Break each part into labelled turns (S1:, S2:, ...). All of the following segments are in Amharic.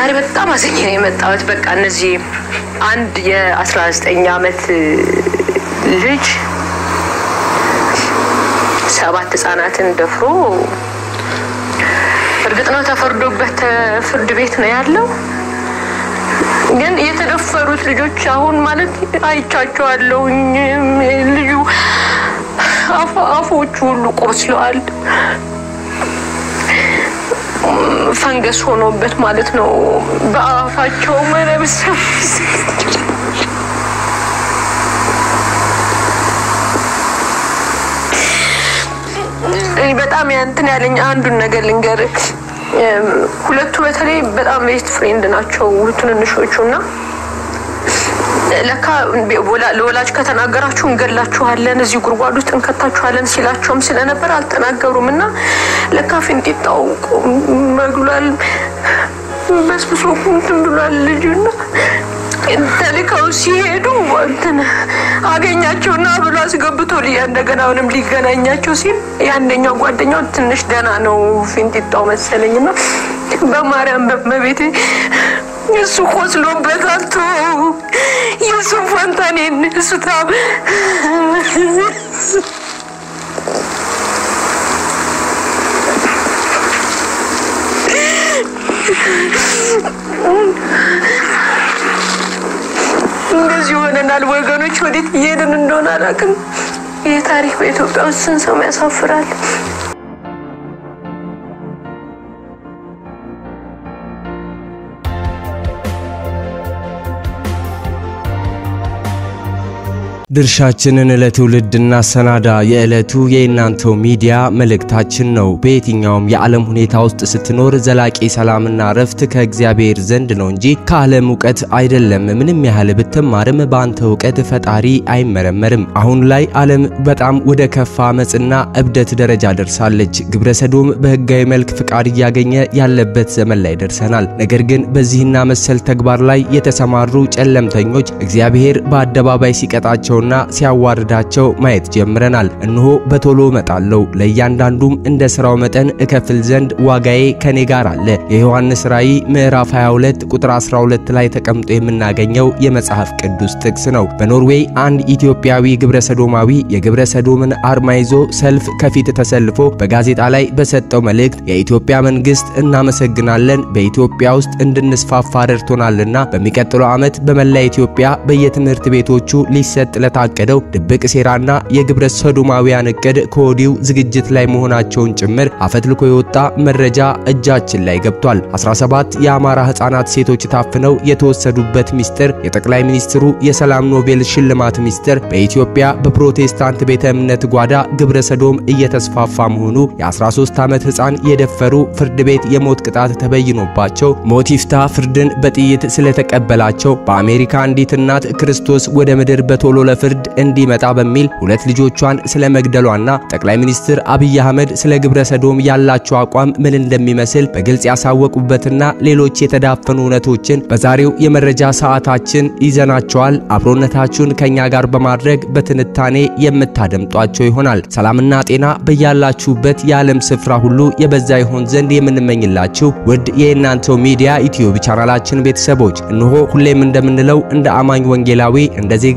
S1: ዛሬ በጣም አዝኜ ነው የመጣሁት። በቃ እነዚህ አንድ የ19 ዓመት ልጅ ሰባት ህጻናትን ደፍሮ እርግጥ ነው ተፈርዶበት ፍርድ ቤት ነው ያለው። ግን የተደፈሩት ልጆች አሁን ማለት አይቻቸዋለሁ። ልዩ አፎቹ ሁሉ ቆስለዋል። ፈንገስ ሆኖበት ማለት ነው። በአፋቸው መነብሰብ በጣም ያንትን ያለኝ አንዱን ነገር ልንገር። ሁለቱ በተለይ በጣም best friend ናቸው ትንንሾቹ እና ለካ ለወላጅ ከተናገራችሁ እንገላችኋለን፣ እዚህ ጉድጓድ ውስጥ እንከታችኋለን ሲላቸውም ስለነበር አልተናገሩም። እና ለካ ፊንጢጣው መግሏል፣ በስብሶ እንትን ብሏል ልጁና ተልከው ሲሄዱ እንትን አገኛቸውና ብሎ አስገብቶ እንደገና አሁንም ሊገናኛቸው ሲል የአንደኛው ጓደኛው ትንሽ ደህና ነው ፊንጢጣው መሰለኝና በማርያም በመቤቴ እሱ ቆስሎበታል። ተወው የእሱ ፎንታኔን እሱ ታም እንደዚህ ሆነናል ወገኖች። ወዴት እየሄድን እንደሆነ አላውቅም። ይህ ታሪክ በኢትዮጵያ ውስጥ ስንሰማ ያሳፍራል።
S2: ድርሻችንን ለትውልድ እናሰናዳ የዕለቱ የእናንተው ሚዲያ መልእክታችን ነው። በየትኛውም የዓለም ሁኔታ ውስጥ ስትኖር ዘላቂ ሰላምና እረፍት ከእግዚአብሔር ዘንድ ነው እንጂ ከዓለም እውቀት አይደለም። ምንም ያህል ብትማርም በአንተ እውቀት ፈጣሪ አይመረመርም። አሁን ላይ ዓለም በጣም ወደ ከፋ አመፅና እብደት ደረጃ ደርሳለች። ግብረ በህጋዊ መልክ ፍቃድ እያገኘ ያለበት ዘመን ላይ ደርሰናል። ነገር ግን በዚህና መሰል ተግባር ላይ የተሰማሩ ጨለምተኞች እግዚአብሔር በአደባባይ ሲቀጣቸው ና ሲያዋርዳቸው ማየት ጀምረናል። እነሆ በቶሎ እመጣለሁ፣ ለእያንዳንዱም እንደ ሥራው መጠን እከፍል ዘንድ ዋጋዬ ከኔ ጋር አለ። የዮሐንስ ራእይ ምዕራፍ 22 ቁጥር 12 ላይ ተቀምጦ የምናገኘው የመጽሐፍ ቅዱስ ጥቅስ ነው። በኖርዌይ አንድ ኢትዮጵያዊ ግብረ ሰዶማዊ የግብረ ሰዶምን አርማ ይዞ ሰልፍ ከፊት ተሰልፎ በጋዜጣ ላይ በሰጠው መልእክት የኢትዮጵያ መንግስት እናመሰግናለን፣ በኢትዮጵያ ውስጥ እንድንስፋፋ ረድቶናልና በሚቀጥለው ዓመት በመላ ኢትዮጵያ በየትምህርት ቤቶቹ ሊሰጥ ለታቀደው ድብቅ ሴራና የግብረ ሰዶማውያን እቅድ ከወዲሁ ዝግጅት ላይ መሆናቸውን ጭምር አፈትልኮ የወጣ መረጃ እጃችን ላይ ገብቷል። 17 የአማራ ህፃናት ሴቶች ታፍነው የተወሰዱበት ሚስጥር፣ የጠቅላይ ሚኒስትሩ የሰላም ኖቤል ሽልማት ሚስጥር፣ በኢትዮጵያ በፕሮቴስታንት ቤተ እምነት ጓዳ ግብረ ሰዶም እየተስፋፋ መሆኑ፣ የ13 ዓመት ህፃን የደፈሩ ፍርድ ቤት የሞት ቅጣት ተበይኖባቸው ሞት ይፍታ ፍርድን በጥይት ስለተቀበላቸው፣ በአሜሪካ አንዲት እናት ክርስቶስ ወደ ምድር በቶሎ ለፍርድ እንዲመጣ በሚል ሁለት ልጆቿን ስለ መግደሏና ጠቅላይ ሚኒስትር አብይ አህመድ ስለ ግብረ ሰዶም ያላቸው አቋም ምን እንደሚመስል በግልጽ ያሳወቁበትና ሌሎች የተዳፈኑ እውነቶችን በዛሬው የመረጃ ሰዓታችን ይዘናቸዋል። አብሮነታችሁን ከኛ ጋር በማድረግ በትንታኔ የምታደምጧቸው ይሆናል። ሰላምና ጤና በያላችሁበት የዓለም ስፍራ ሁሉ የበዛ ይሆን ዘንድ የምንመኝላችሁ ውድ የእናንተው ሚዲያ YouTube channel ኣችን ቤተሰቦች እነሆ ሁሌም እንደምንለው እንደ አማኝ ወንጌላዊ እንደ ዜጋ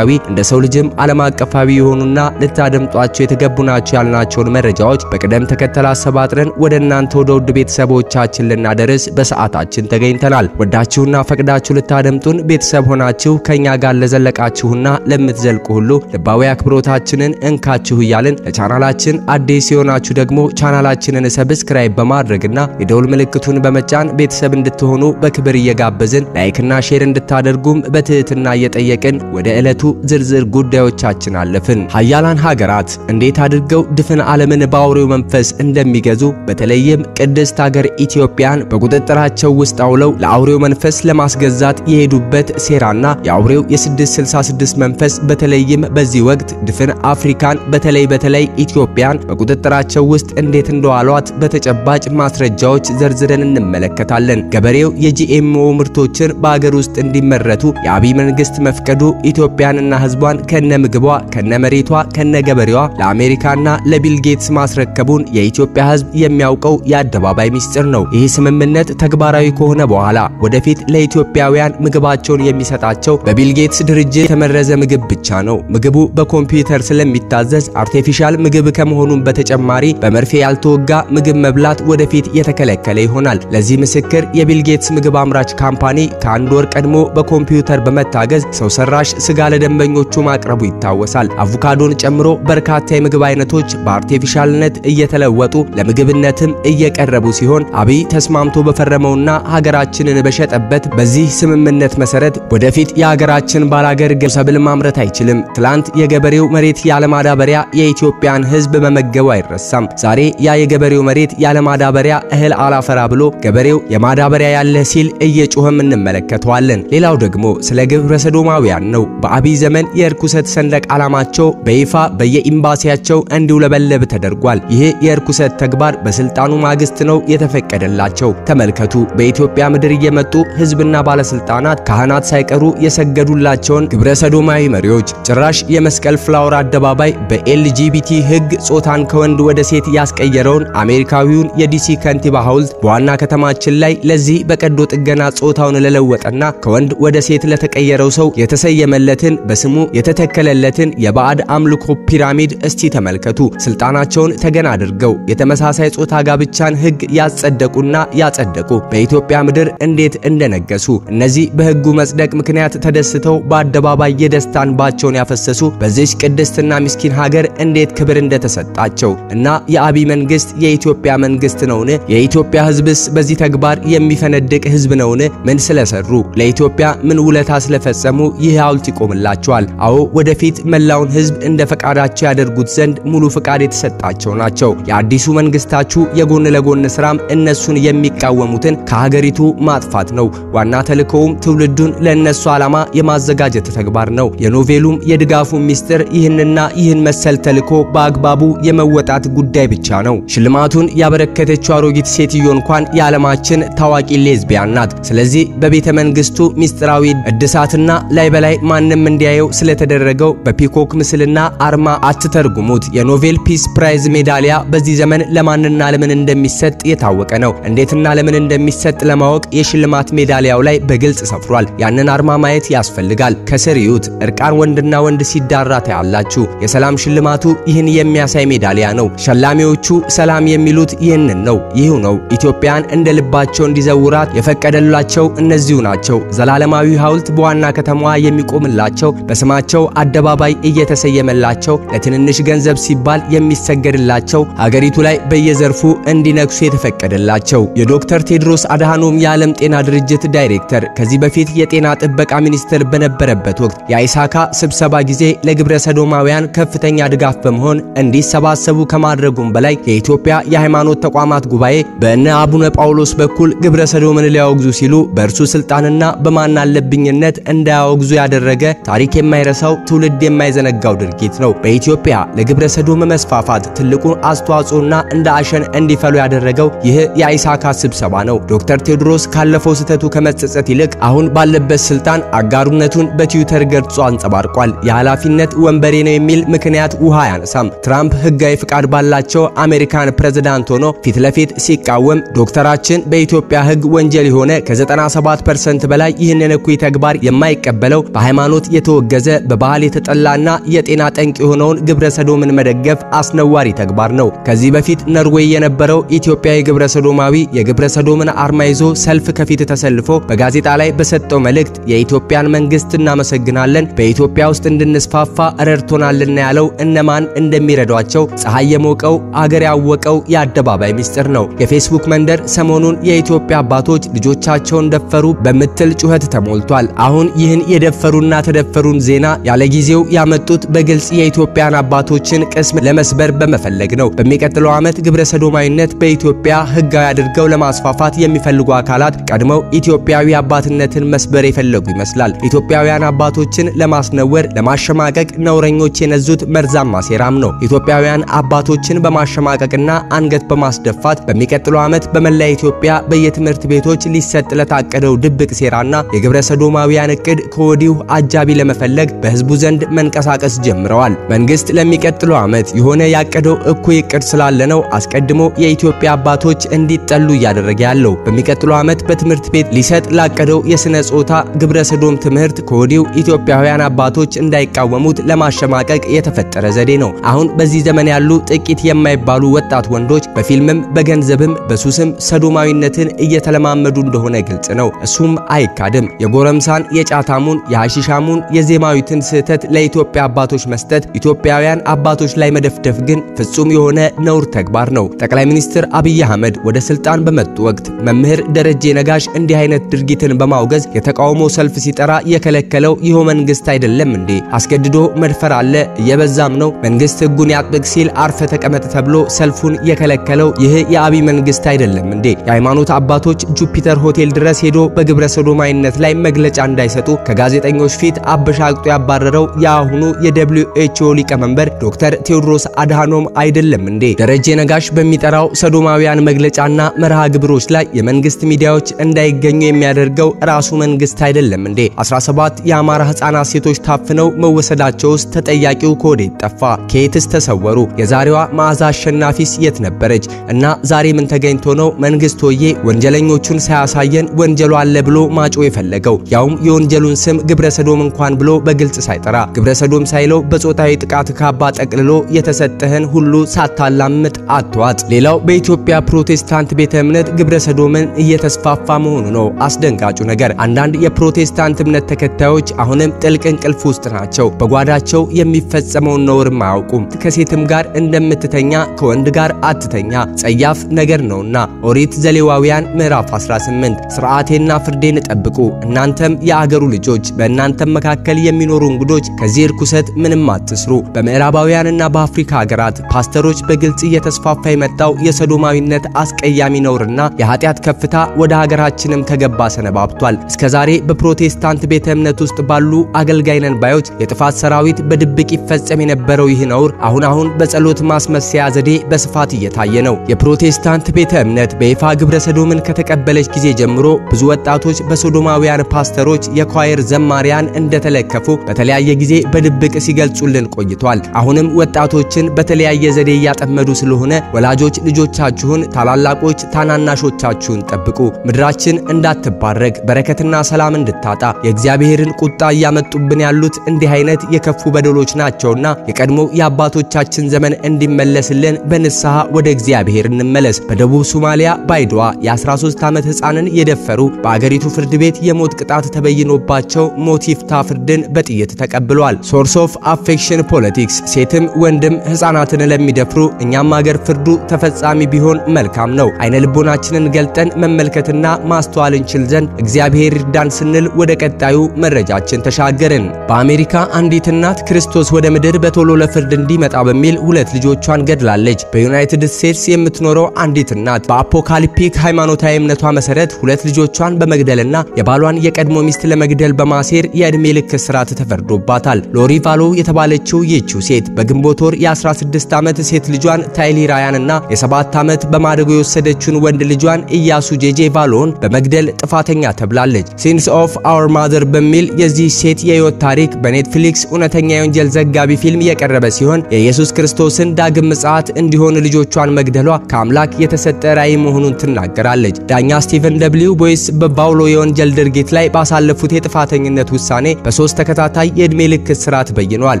S2: ኢትዮጵያዊ እንደ ሰው ልጅም ዓለም አቀፋዊ የሆኑና ልታደምጧቸው የተገቡ ናቸው ያልናቸውን መረጃዎች በቅደም ተከተል አሰባጥረን ወደ እናንተ ወደ ውድ ቤተሰቦቻችን ልናደርስ በሰዓታችን ተገኝተናል። ወዳችሁና ፈቅዳችሁ ልታደምጡን ቤተሰብ ሆናችሁ ከኛ ጋር ለዘለቃችሁና ለምትዘልቁ ሁሉ ልባዊ አክብሮታችንን እንካችሁ እያልን ለቻናላችን አዲስ የሆናችሁ ደግሞ channel ኣችንን subscribe በማድረግና የደውል ምልክቱን በመጫን ቤተሰብ እንድትሆኑ በክብር እየጋበዝን like ና share እንድታደርጉም በትህትና እየጠየቅን ወደ ዕለቱ ዝርዝር ጉዳዮቻችን አለፍን። ሀያላን ሀገራት እንዴት አድርገው ድፍን ዓለምን በአውሬው መንፈስ እንደሚገዙ በተለይም ቅድስት ሀገር ኢትዮጵያን በቁጥጥራቸው ውስጥ አውለው ለአውሬው መንፈስ ለማስገዛት የሄዱበት ሴራና የአውሬው የ666 መንፈስ በተለይም በዚህ ወቅት ድፍን አፍሪካን በተለይ በተለይ ኢትዮጵያን በቁጥጥራቸው ውስጥ እንዴት እንደዋሏት በተጨባጭ ማስረጃዎች ዘርዝረን እንመለከታለን። ገበሬው የ GMO ምርቶችን በአገር ውስጥ እንዲመረቱ የአብይ መንግስት መፍቀዱ ኢትዮጵያ ኢትዮጵያንና ሕዝቧን ከነ ምግቧ ከነ መሬቷ ከነ ገበሬዋ ለአሜሪካና ለቢል ጌትስ ማስረከቡን የኢትዮጵያ ሕዝብ የሚያውቀው የአደባባይ ሚስጥር ነው። ይህ ስምምነት ተግባራዊ ከሆነ በኋላ ወደፊት ለኢትዮጵያውያን ምግባቸውን የሚሰጣቸው በቢል ጌትስ ድርጅት የተመረዘ ምግብ ብቻ ነው። ምግቡ በኮምፒውተር ስለሚታዘዝ artificial ምግብ ከመሆኑም በተጨማሪ በመርፌ ያልተወጋ ምግብ መብላት ወደፊት የተከለከለ ይሆናል። ለዚህ ምስክር የቢል ጌትስ ምግብ አምራች company ከአንድ ወር ቀድሞ በኮምፒውተር በመታገዝ ሰው ሰራሽ ስጋ ለደንበኞቹ ማቅረቡ ይታወሳል። አቮካዶን ጨምሮ በርካታ የምግብ አይነቶች በ artificial ነት እየተለወጡ ለምግብነትም እየቀረቡ ሲሆን አብይ ተስማምቶ በፈረመውና ሀገራችንን በሸጠበት በዚህ ስምምነት መሰረት ወደፊት የሀገራችን ባላገር ሰብል ማምረት አይችልም። ትላንት የገበሬው መሬት ያለማዳበሪያ የኢትዮጵያን ሕዝብ መመገቡ አይረሳም። ዛሬ ያ የገበሬው መሬት ያለማዳበሪያ እህል አላፈራ ብሎ ገበሬው የማዳበሪያ ያለህ ሲል እየጮኸም እንመለከተዋለን። ሌላው ደግሞ ስለ ግብረ ሰዶማውያን ነው። በአብይ ዘመን የእርኩሰት ሰንደቅ ዓላማቸው በይፋ በየኤምባሲያቸው እንዲውለበለብ ተደርጓል። ይህ የእርኩሰት ተግባር በስልጣኑ ማግስት ነው የተፈቀደላቸው። ተመልከቱ። በኢትዮጵያ ምድር እየመጡ ሕዝብና ባለስልጣናት ካህናት ሳይቀሩ የሰገዱላቸውን ግብረ ሰዶማዊ መሪዎች ጭራሽ የመስቀል ፍላወር አደባባይ በ LGBT ሕግ ጾታን ከወንድ ወደ ሴት ያስቀየረውን አሜሪካዊውን የዲሲ ከንቲባ ሐውልት በዋና ከተማችን ላይ ለዚህ በቀዶ ጥገና ጾታውን ለለወጠና ከወንድ ወደ ሴት ለተቀየረው ሰው የተሰየመለትን በስሙ የተተከለለትን የባዕድ አምልኮ ፒራሚድ እስቲ ተመልከቱ። ስልጣናቸውን ተገን አድርገው የተመሳሳይ ጾታ ጋብቻን ሕግ ያጸደቁና ያጸደቁ በኢትዮጵያ ምድር እንዴት እንደነገሱ እነዚህ በሕጉ መጽደቅ ምክንያት ተደስተው በአደባባይ የደስታ እንባቸውን ያፈሰሱ በዚች ቅድስትና ምስኪን ሀገር እንዴት ክብር እንደተሰጣቸው እና የአብይ መንግስት የኢትዮጵያ መንግስት ነውን? የኢትዮጵያ ሕዝብስ በዚህ ተግባር የሚፈነድቅ ሕዝብ ነውን? ምን ስለሰሩ ለኢትዮጵያ ምን ውለታ ስለፈጸሙ ይህ ሐውልት ይቆምላቸዋል? አዎ ወደፊት መላውን ሕዝብ እንደ ፈቃዳቸው ያደርጉት ዘንድ ሙሉ ፈቃድ የተሰጣቸው ናቸው። የአዲሱ መንግስታችሁ የጎን ለጎን ስራም እነሱን የሚቃወሙትን ከሀገሪቱ ማጥፋት ነው። ዋና ተልእኮውም ትውልዱን ለእነሱ ዓላማ የማዘጋጀት ተግባር ነው። የኖቤሉም የድጋፉ ሚስጥር ይህንና ይህን መሰል ተልእኮ በአግባቡ የመወጣት ጉዳይ ብቻ ነው። ሽልማቱን ያበረከተችው አሮጊት ሴትዮ እንኳን የዓለማችን ታዋቂ ሌዝቢያን ናት። ስለዚህ በቤተ መንግስቱ ሚስጥራዊ እድሳትና ላይ በላይ ማንም እንዲያየው ስለተደረገው በ peacock ምስልና አርማ አትተርጉሙት። የ Nobel Peace Prize ሜዳሊያ በዚህ ዘመን ለማንና ለምን እንደሚሰጥ የታወቀ ነው። እንዴትና ለምን እንደሚሰጥ ለማወቅ የሽልማት ሜዳሊያው ላይ በግልጽ ሰፍሯል። ያንን አርማ ማየት ያስፈልጋል። ከስር ይዩት። እርቃን ወንድና ወንድ ሲዳራ ታያላችሁ። የሰላም ሽልማቱ ይህን የሚያሳይ ሜዳሊያ ነው። ሸላሚዎቹ ሰላም የሚሉት ይህንን ነው። ይህ ነው ኢትዮጵያን እንደ ልባቸው እንዲዘውራት የፈቀደላቸው እነዚሁ ናቸው። ዘላለማዊ ሐውልት በዋና ከተማዋ የሚቆምላቸው በስማቸው አደባባይ እየተሰየመላቸው ለትንንሽ ገንዘብ ሲባል የሚሰገድላቸው ሀገሪቱ ላይ በየዘርፉ እንዲነግሱ የተፈቀደላቸው የዶክተር ቴድሮስ አድሃኖም የዓለም ጤና ድርጅት ዳይሬክተር። ከዚህ በፊት የጤና ጥበቃ ሚኒስትር በነበረበት ወቅት የአይሳካ ስብሰባ ጊዜ ለግብረ ሰዶማውያን ከፍተኛ ድጋፍ በመሆን እንዲሰባሰቡ ከማድረጉም በላይ የኢትዮጵያ የሃይማኖት ተቋማት ጉባኤ በእነ አቡነ ጳውሎስ በኩል ግብረ ሰዶምን ሊያወግዙ ሲሉ በእርሱ ስልጣንና በማናለብኝነት እንዳያወግዙ ያደረገ ታሪክ የማይረሳው ትውልድ የማይዘነጋው ድርጊት ነው። በኢትዮጵያ ለግብረ ሰዶም መስፋፋት ትልቁን አስተዋጽኦና እንደ አሸን እንዲፈሉ ያደረገው ይህ የአይሳካ ስብሰባ ነው። ዶክተር ቴዎድሮስ ካለፈው ስህተቱ ከመጸጸት ይልቅ አሁን ባለበት ስልጣን አጋሩነቱን በትዊተር ገጹ አንጸባርቋል። የኃላፊነት ወንበሬ ነው የሚል ምክንያት ውሃ አያነሳም። ትራምፕ ህጋዊ ፍቃድ ባላቸው አሜሪካን ፕሬዝዳንት ሆኖ ፊት ለፊት ሲቃወም ዶክተራችን በኢትዮጵያ ህግ ወንጀል የሆነ ከ97% በላይ ይህንን እኩይ ተግባር የማይቀበለው በሃይማኖት የተወገዘ በባህል የተጠላና የጤና ጠንቅ የሆነውን ግብረ ሰዶምን መደገፍ አስነዋሪ ተግባር ነው። ከዚህ በፊት ኖርዌይ የነበረው ኢትዮጵያዊ ግብረ ሰዶማዊ የግብረ ሰዶምን አርማ ይዞ ሰልፍ ከፊት ተሰልፎ በጋዜጣ ላይ በሰጠው መልእክት የኢትዮጵያን መንግስት እናመሰግናለን፣ በኢትዮጵያ ውስጥ እንድንስፋፋ ረድቶናልና ያለው እነማን እንደሚረዷቸው ፀሐይ የሞቀው አገር ያወቀው የአደባባይ ሚስጥር ነው። የፌስቡክ መንደር ሰሞኑን የኢትዮጵያ አባቶች ልጆቻቸውን ደፈሩ በምትል ጩኸት ተሞልቷል። አሁን ይህን የደፈሩና ተደፈሩን ዜና ያለ ጊዜው ያመጡት በግልጽ የኢትዮጵያን አባቶችን ቅስም ለመስበር በመፈለግ ነው። በሚቀጥለው ዓመት ግብረ ሰዶማዊነት በኢትዮጵያ ህጋዊ አድርገው ለማስፋፋት የሚፈልጉ አካላት ቀድመው ኢትዮጵያዊ አባትነትን መስበር የፈለጉ ይመስላል። ኢትዮጵያውያን አባቶችን ለማስነወር ለማሸማቀቅ ነውረኞች የነዙት መርዛማ ሴራም ነው። ኢትዮጵያውያን አባቶችን በማሸማቀቅና አንገት በማስደፋት በሚቀጥለው ዓመት በመላ ኢትዮጵያ በየትምህርት ቤቶች ሊሰጥ ለታቀደው ድብቅ ሴራና የግብረ ሰዶማውያን እቅድ ከወዲሁ አጃቢ ለመፈለግ በህዝቡ ዘንድ መንቀሳቀስ ጀምረዋል። መንግስት ለሚቀጥለው ዓመት የሆነ ያቀደው እኩይ እቅድ ስላለ ነው አስቀድሞ የኢትዮጵያ አባቶች እንዲጠሉ እያደረገ ያለው። በሚቀጥለው ዓመት በትምህርት ቤት ሊሰጥ ላቀደው የስነ ጾታ ግብረ ሰዶም ትምህርት ከወዲሁ ኢትዮጵያውያን አባቶች እንዳይቃወሙት ለማሸማቀቅ የተፈጠረ ዘዴ ነው። አሁን በዚህ ዘመን ያሉ ጥቂት የማይባሉ ወጣት ወንዶች በፊልምም በገንዘብም በሱስም ሰዶማዊነትን እየተለማመዱ እንደሆነ ግልጽ ነው። እሱም አይካድም። የጎረምሳን የጫታሙን የሐሺሻሙን የዜማዊትን ስህተት ለኢትዮጵያ አባቶች መስጠት፣ ኢትዮጵያውያን አባቶች ላይ መደፍደፍ ግን ፍጹም የሆነ ነውር ተግባር ነው። ጠቅላይ ሚኒስትር አብይ አህመድ ወደ ስልጣን በመጡ ወቅት መምህር ደረጀ ነጋሽ እንዲህ አይነት ድርጊትን በማውገዝ የተቃውሞ ሰልፍ ሲጠራ የከለከለው ይኸው መንግስት አይደለም እንዴ? አስገድዶ መድፈር አለ፣ እየበዛም ነው። መንግስት ህጉን ያጥብቅ ሲል አርፈህ ተቀመጥ ተብሎ ሰልፉን የከለከለው ይህ የአብይ መንግስት አይደለም እንዴ? የሃይማኖት አባቶች ጁፒተር ሆቴል ድረስ ሄዶ በግብረ ሰዶማዊነት ላይ መግለጫ እንዳይሰጡ ከጋዜጠኞች ፊት አበሻቅጦ ያባረረው የአሁኑ የ WHO ሊቀመንበር ዶክተር ቴዎድሮስ አድሃኖም አይደለም እንዴ? ደረጀ ነጋሽ በሚጠራው ሰዶማውያን መግለጫና መርሃ ግብሮች ላይ የመንግስት ሚዲያዎች እንዳይገኙ የሚያደርገው ራሱ መንግስት አይደለም እንዴ? 17 የአማራ ህፃናት ሴቶች ታፍነው መወሰዳቸውስ ተጠያቂው ከወዴት ጠፋ? ከየትስ ተሰወሩ? የዛሬዋ መዓዛ አሸናፊስ የት ነበረች? እና ዛሬ ምን ተገኝቶ ነው መንግስት ሆዬ ወንጀለኞቹን ሳያሳየን ወንጀሉ አለ ብሎ ማጮ የፈለገው? ያውም የወንጀሉን ስም ግብረ ሰዶም እንኳን ብሎ በግልጽ ሳይጠራ ግብረ ሰዶም ሳይለው በጾታዊ ጥቃት ካባ ጠቅልሎ የተሰጠህን ሁሉ ሳታላምጥ አትዋጥ። ሌላው በኢትዮጵያ ፕሮቴስታንት ቤተ እምነት ግብረ ሰዶምን እየተስፋፋ መሆኑ ነው አስደንጋጩ ነገር። አንዳንድ የፕሮቴስታንት እምነት ተከታዮች አሁንም ጥልቅ እንቅልፍ ውስጥ ናቸው። በጓዳቸው የሚፈጸመውን ነውርም አያውቁም። ከሴትም ጋር እንደምትተኛ ከወንድ ጋር አትተኛ፣ ጸያፍ ነገር ነውና። ኦሪት ዘሌዋውያን ምዕራፍ 18 ስርዓቴና ፍርዴን ጠብቁ፣ እናንተም የአገሩ ልጆች፣ በእናንተም መካከል የሚኖሩ እንግዶች ከዚህ ርኩሰት ምንም አትስሩ። በምዕራባውያንና በአፍሪካ ሀገራት ፓስተሮች በግልጽ እየተስፋፋ የመጣው የሰዶማዊነት አስቀያሚ ነውርና የኃጢአት ከፍታ ወደ ሀገራችንም ከገባ ሰነባብቷል። እስከዛሬ በፕሮቴስታንት ቤተ እምነት ውስጥ ባሉ አገልጋይ ነን ባዮች የጥፋት ሰራዊት በድብቅ ይፈጸም የነበረው ይህ ነውር አሁን አሁን በጸሎት ማስመሰያ ዘዴ በስፋት እየታየ ነው። የፕሮቴስታንት ቤተ እምነት በይፋ ግብረ ሰዶምን ከተቀበለች ጊዜ ጀምሮ ብዙ ወጣቶች በሶዶማውያን ፓስተሮች፣ የኳየር ዘማሪያን እንደተለከፉ በተለያየ ጊዜ በድብቅ ሲገልጹልን ቆይቷል። አሁንም ወጣቶችን በተለያየ ዘዴ እያጠመዱ ስለሆነ ወላጆች ልጆቻችሁን፣ ታላላቆች ታናናሾቻችሁን ጠብቁ። ምድራችን እንዳትባረክ በረከትና ሰላም እንድታጣ የእግዚአብሔርን ቁጣ እያመጡብን ያሉት እንዲህ አይነት የከፉ በደሎች ናቸውና የቀድሞ የአባቶቻችን ዘመን እንዲመለስልን በንስሐ ወደ እግዚአብሔር እንመለስ። በደቡብ ሶማሊያ ባይዶዋ የ13 ዓመት ሕፃንን የደፈሩ በአገሪቱ ፍርድ ቤት የሞት ቅጣት ተበይኖባቸው ሞት ይፍታ ፍርድን በጥይት ተቀብለዋል። source of affection politics ሴትም ወንድም ሕፃናትን ለሚደፍሩ እኛም አገር ፍርዱ ተፈጻሚ ቢሆን መልካም ነው። አይነ ልቦናችንን ገልጠን መመልከትና ማስተዋል እንችል ዘንድ እግዚአብሔር ይርዳን ስንል ወደ ቀጣዩ መረጃችን ተሻገርን። በአሜሪካ አንዲት እናት ክርስቶስ ወደ ምድር በቶሎ ለፍርድ እንዲመጣ በሚል ሁለት ልጆቿን ገድላለች። በዩናይትድ ስቴትስ የምትኖረው አንዲት እናት በ apocalyptic ሃይማኖታዊ እምነቷ መሰረት ሁለት ልጆቿን በመግደልና የባሏን የቀድሞ ሚስት ለመግደል በማሴር የዕድሜ ልክ እስራት ተፈርዶባታል። ሎሪ ቫሎ የተባለችው ይህችው ሴት በግንቦት ወር የ16 ዓመት ሴት ልጇን ታይሊ ራያንና የ7 ዓመት በማደጎ የወሰደችውን ወንድ ልጇን ኢያሱ ጄጄ ቫሎን በመግደል ጥፋተኛ ተብላለች። Sins of Our Mother በሚል የዚህ ሴት የህይወት ታሪክ በኔትፍሊክስ እውነተኛ የወንጀል ዘጋቢ ፊልም የቀረበ ሲሆን የኢየሱስ ክርስቶስን ዳግም ምጽአት እንዲሆን ልጆቿን መግደሏ ከአምላክ የተሰጠ ራእይ መሆኑን ትናገራለች። ዳኛ ስቲቨን ደብሊው ቦይስ በቫሎ የወንጀል ድርጊት ላይ ባሳለፉት የጥፋተኝነት ውሳኔ በሶስት ተከታታይ የዕድሜ ልክ እስራት በይነዋል።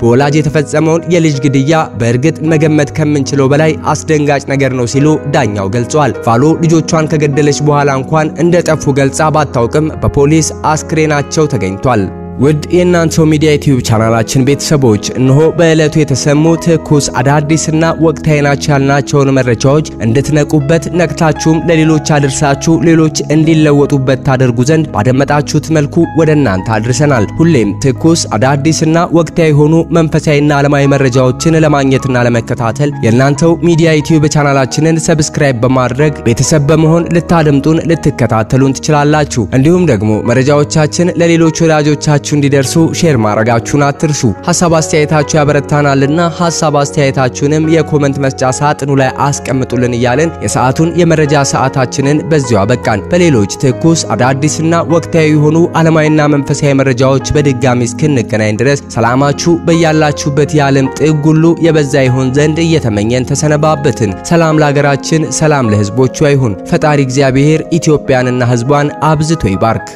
S2: በወላጅ የተፈጸመውን የልጅ ግድያ በእርግጥ መገመት ከምንችለው በላይ አስደንጋጭ ነገር ነው ሲሉ ዳኛው ገልጸዋል። ቫሎ ልጆቿን ከገደለች በኋላ እንኳን እንደ ጠፉ ገልጻ ባታውቅም በፖሊስ አስክሬናቸው ተገኝቷል። ውድ የእናንተው ሚዲያ YouTube ቻናላችን ቤተሰቦች እነሆ በዕለቱ የተሰሙ ትኩስ አዳዲስና ወቅታዊ ናቸው ያልናቸውን መረጃዎች እንድትነቁበት ነቅታችሁም ለሌሎች አድርሳችሁ ሌሎች እንዲለወጡበት ታደርጉ ዘንድ ባደመጣችሁት መልኩ ወደ እናንተ አድርሰናል። ሁሌም ትኩስ አዳዲስና ወቅታዊ የሆኑ መንፈሳዊና ዓለማዊ መረጃዎችን ለማግኘትና ለመከታተል የእናንተው ሚዲያ YouTube ቻናላችንን subscribe በማድረግ ቤተሰብ በመሆን ልታደምጡን ልትከታተሉን ትችላላችሁ። እንዲሁም ደግሞ መረጃዎቻችን ለሌሎች ወዳጆቻችሁ ለሌሎች እንዲደርሱ share ማድረጋችሁን አትርሱ። ሀሳብ አስተያየታችሁ ያበረታናልና ሀሳብ አስተያየታችሁንም የ comment መስጫ ሳጥኑ ላይ አስቀምጡልን እያልን የሰዓቱን የመረጃ ሰዓታችንን በዚሁ አበቃን። በሌሎች ትኩስ አዳዲስና ወቅታዊ የሆኑ ዓለማዊና መንፈሳዊ መረጃዎች በድጋሚ እስክንገናኝ ድረስ ሰላማችሁ በያላችሁበት የዓለም ጥግ ሁሉ የበዛ ይሆን ዘንድ እየተመኘን ተሰነባበትን። ሰላም ለሀገራችን፣ ሰላም ለሕዝቦቿ ይሁን። ፈጣሪ እግዚአብሔር ኢትዮጵያንና ሕዝቧን አብዝቶ ይባርክ።